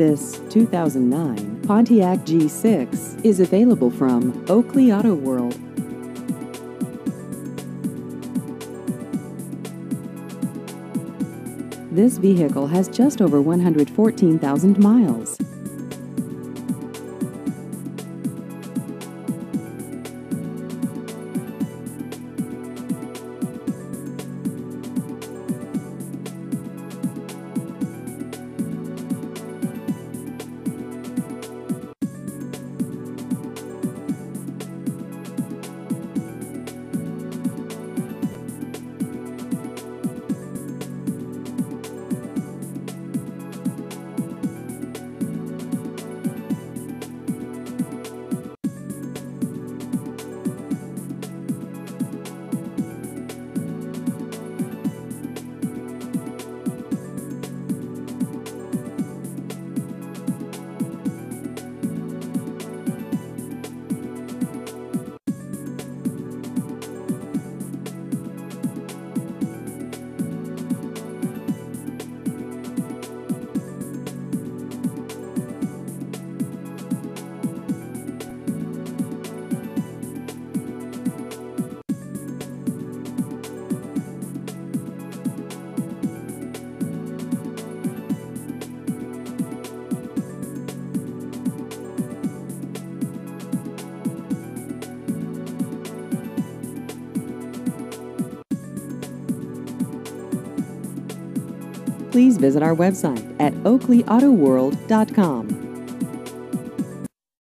This 2009 Pontiac G6 is available from Oakley Auto World. This vehicle has just over 114,000 miles. Please visit our website at oakleyautoworld.com.